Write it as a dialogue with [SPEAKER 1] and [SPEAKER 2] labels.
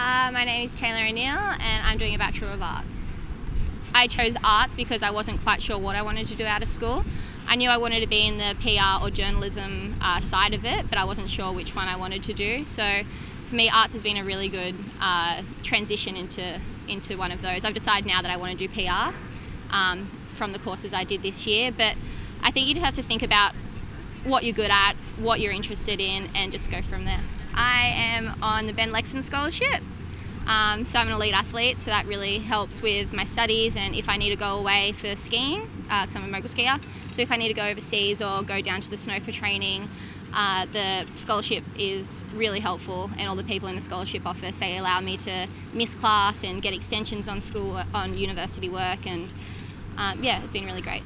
[SPEAKER 1] Uh, my name is Taylah O'Neill and I'm doing a Bachelor of Arts. I chose arts because I wasn't quite sure what I wanted to do out of school. I knew I wanted to be in the PR or journalism uh, side of it, but I wasn't sure which one I wanted to do. So for me, arts has been a really good uh, transition into, into one of those. I've decided now that I want to do PR um, from the courses I did this year, but I think you just have to think about what you're good at, what you're interested in, and just go from there. I am on the Ben Lexcen Scholarship. Um, so I'm an elite athlete, so that really helps with my studies and if I need to go away for skiing, because uh, I'm a mogul skier. So if I need to go overseas or go down to the snow for training, uh, the scholarship is really helpful and all the people in the scholarship office, they allow me to miss class and get extensions on school, on university work and um, yeah, it's been really great.